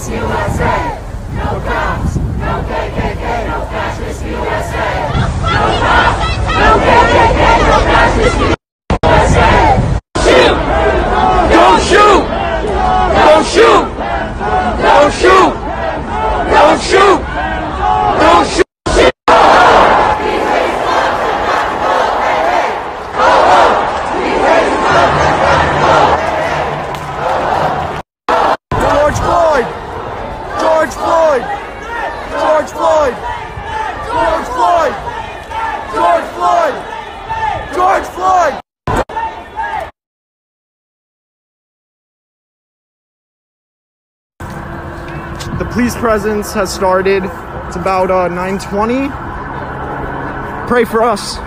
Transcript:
Fascist USA! No cops! No KKK! No Fascist USA! No cops! No KKK! No Fascist USA! Shoot! Don't shoot! Don't shoot! Don't shoot! George Floyd! George Floyd! George Floyd! George Floyd! The police presence has started. It's about uh, 9:20. Pray for us.